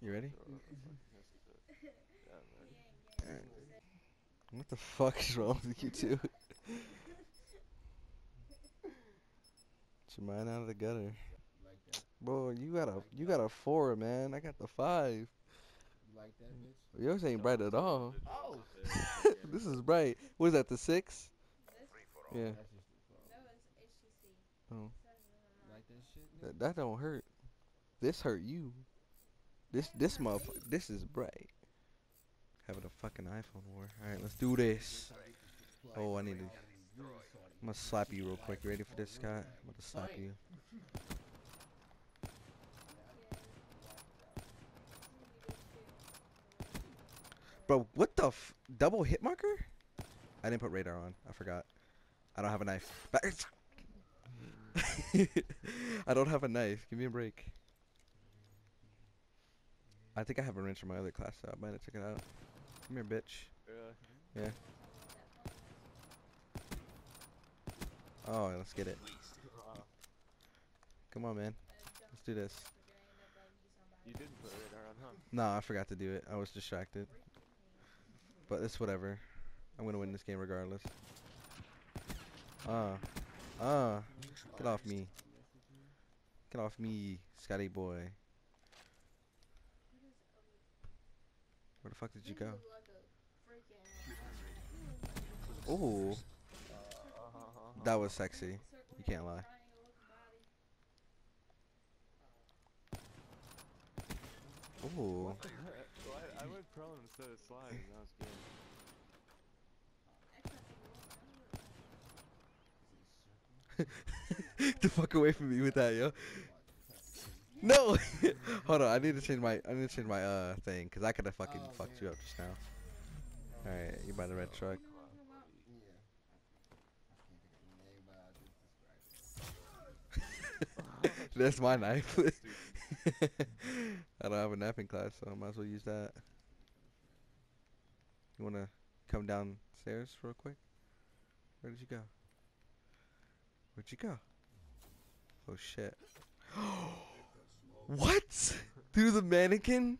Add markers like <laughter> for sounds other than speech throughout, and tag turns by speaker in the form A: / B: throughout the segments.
A: You ready?
B: Yeah.
A: What the fuck is wrong with you two? Get your mind out of the gutter.
C: Like?
A: Bro, you got a you got a four, man. I got the five.
C: You like that, bitch?
A: Yours ain't bright at all.
C: Oh!
A: oh <laughs> this is bright. What is that? The six? Oh. Yeah.
C: That's just the fuck.
D: No, it's HTC.
A: Oh,
C: You like that shit? nigga?
A: that, that don't hurt. This hurt you. This this motherfucker. This is bright. Having a fucking iPhone war. All right, let's do this. Oh, I need to. I'm gonna slap you real quick. You ready for this, Scott? I'm gonna slap you. Bro, what the double hit marker? I didn't put radar on. I forgot. I don't have a knife. <laughs> I don't have a knife. Give me a break. I think I have a wrench from my other class, so I might have check it out. Come here, bitch.
B: Yeah.
A: Yeah. Oh, let's get it. Come on, man. Let's do this.
B: You didn't put radar on, huh?
A: No, I forgot to do it. I was distracted. But it's whatever. I'm gonna win this game regardless. Uh. Uh. Get off me. Get off me, Scotty boy. Where the fuck did you go? Ooh. That was sexy. You can't lie. Ooh.
B: I, I went prone instead of sliding. That was good. <laughs>
A: the fuck away from me with that, yo. No! <laughs> Hold on, I need to change my I need to change my uh thing, cause I could have fucking
C: Oh,
A: fucked
C: man.
A: you up just now. Alright, you buy the red truck.
C: Yeah. I can't think of the name, but I did describe it.
A: That's my knife. <laughs> I don't have a napping class, so I might as well use that. You wanna come downstairs real quick? Where did you go? Where'd you go? Oh shit. <gasps> <gasps> <gasps> what? <laughs> Through the mannequin?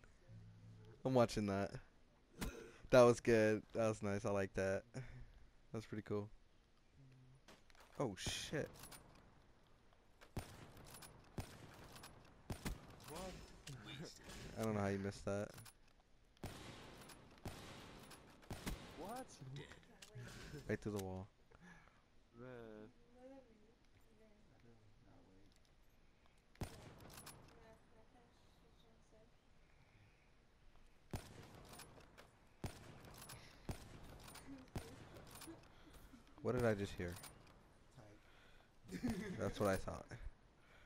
A: I'm watching that. That was good. That was nice. I like that. That's pretty cool. Oh shit. I don't know how you missed that.
B: What?
A: Right through the wall.
B: Man.
A: What did I just hear? That's what I thought.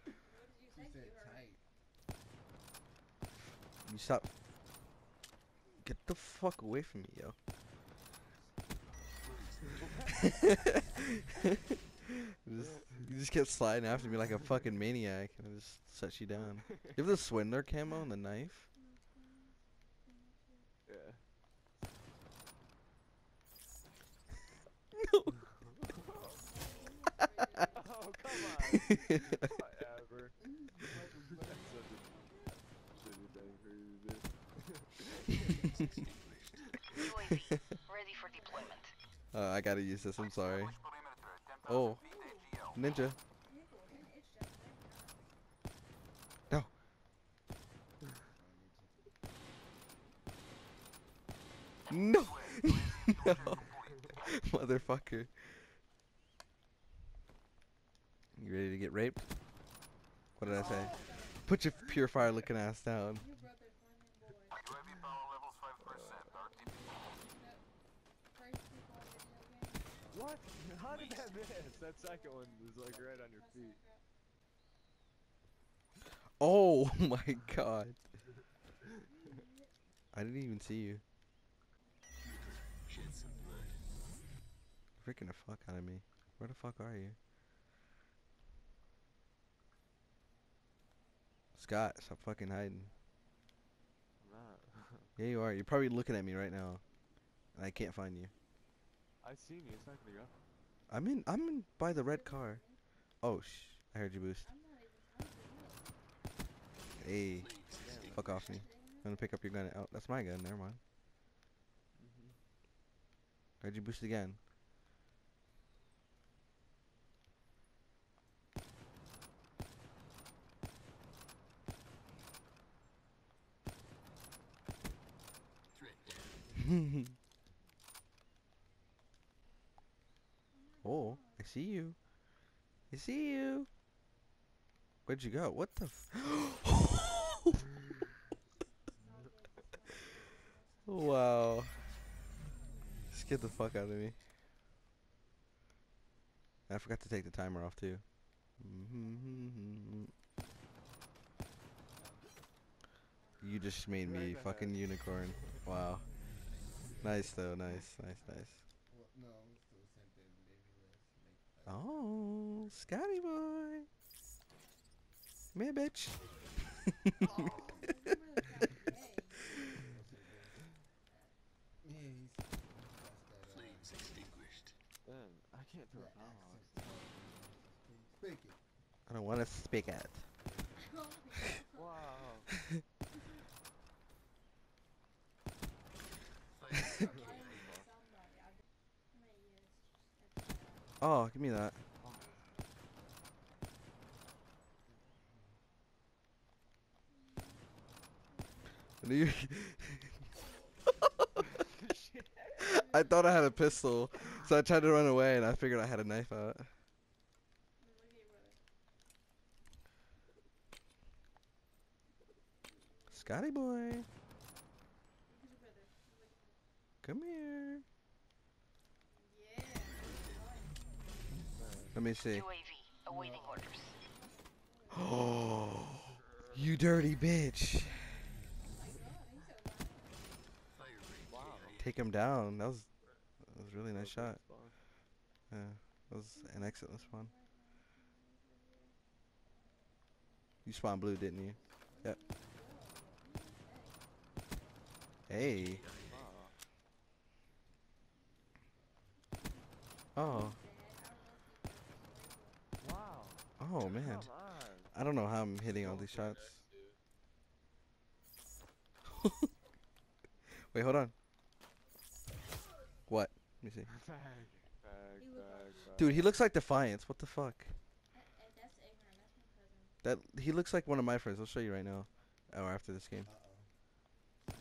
C: Tight.
A: You stop. Get the fuck away from me, yo. <laughs> just, you just kept sliding after me like a fucking maniac, and I just set you down. You have the swindler camo and the knife?
B: Yeah.
A: No.
B: Oh, come on. Whatever. That's such a shitty thing for you to do.
E: UAV, ready for deployment.
A: Uh, I gotta use this. I'm sorry. Oh, ninja. No. No. <laughs> no. <laughs> Motherfucker. You ready to get raped? What did I say? Put your purifier looking ass down.
D: Your brother, Flyman boy.
F: UAV power levels 5%. RTB.
D: First people on your video game.
B: What? <laughs> How did that miss? That second one was like right on your feet.
A: Oh <laughs> my god. I didn't even see you. Freaking the fuck out of me. Where the fuck are you? Scott, stop fucking hiding.
B: I'm not. <laughs>
A: Yeah, you are. You're probably looking at me right now. And I can't find you.
B: I see you. It's not gonna go.
A: I'm in. I'm in by the red car. Oh sh! I heard you boost.
D: I'm not even. I'm
A: Hey, fuck off me. I'm gonna pick up your gun. Oh, that's my gun. Never mind.
B: Mhm.
A: Why'd you boost again? <laughs> oh, I see you. I see you. Where'd you go? What the? F- <laughs> wow. Just get the fuck out of me. I forgot to take the timer off too. You just made me fucking unicorn. Wow. Nice though, nice, nice, nice.
C: Well, no, it's still the same thing. Maybe less. Make
A: Oh, Scotty boy. Come here, bitch.
D: Oh, remember the fact, yay.
C: Yeah, he's. That's that. Uh,
B: Damn, I can't throw
C: the
B: a
C: Speak it.
A: I don't want to speak at. <laughs>
B: Wow. <laughs>
D: Somebody, I d- I'm gonna use just a-
A: Oh, give me that. <laughs> I thought I had a pistol, so I tried to run away, and I figured I had a knife out. Scotty boy, come here.
D: Yeah.
A: Let me see.
E: UAV awaiting orders.
A: Oh, <gasps> you dirty bitch.
D: My god, he's so loud.
B: Wow.
A: Take him down. That was that was a really nice shot. Yeah, that was an excellent spawn. You spawned blue, didn't you? Yep. Hey. Oh.
B: Wow.
A: Oh man. I don't know how I'm hitting all these shots. <laughs> Wait, hold on. What? Let me see. <laughs>
B: Bag. Bag.
D: He look
B: Bag. Bag.
A: Dude, he looks like Defiance. What the fuck?
D: Uh, uh, that's Abraham, that's my cousin.
A: That he looks like one of my friends. I'll show you right now. Or after this game.
C: Oh.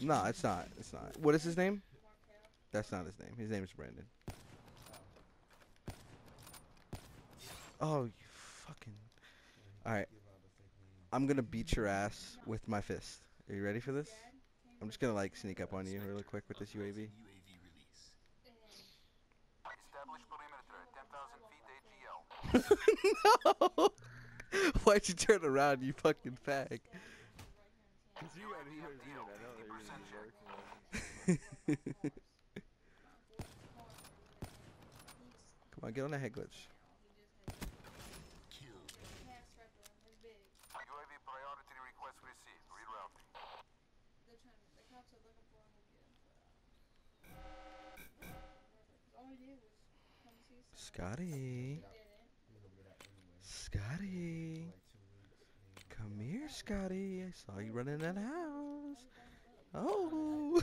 A: No, it's not. It's not. What is his name? That's not his name. His name is Brandon. Oh, you fucking. Alright. I'm gonna beat your ass with my fist. Are you ready for this? I'm just gonna like sneak up on you really quick with this UAV.
D: and <laughs>
F: Establish perimeter at 10,000 feet AGL.
A: no! <laughs> Why'd you turn around, you fucking fag?
B: Cause you got UAV and I know they're gonna be working. <laughs>
A: Come on, get on the head glitch. Scotty. Scotty. Come here, Scotty. I saw you running that house. Oh.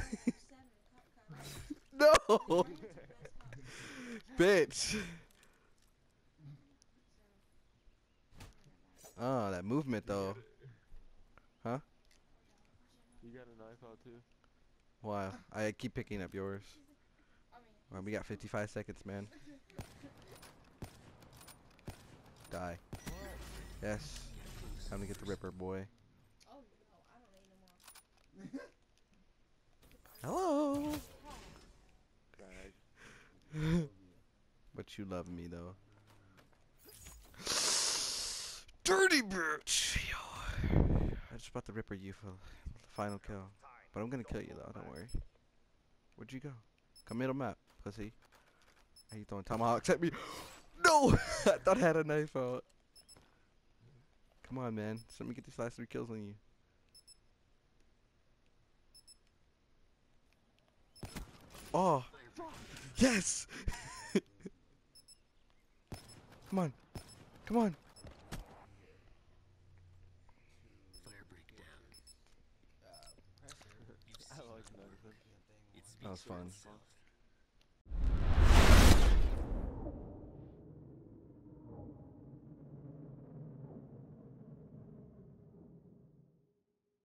A: <laughs> no. Bitch. Oh, that movement though. Huh?
B: You got a knife out too?
A: Wow. I keep picking up yours. <laughs> Well, we got 55 seconds, man. Die. Yes. Time to get the Ripper, boy. <laughs> Hello. <laughs> But you love me though. Dirty bitch. I just brought the Ripper you for the final kill. But I'm gonna kill you though, don't worry. Where'd you go? Come middle map, pussy. Are you throwing tomahawks at me? <gasps> No! <laughs> I thought I had a knife out. Come on, man. Just let me get these last three kills on you. Oh! Yes! <laughs> Come on. Come on. That was
C: fun.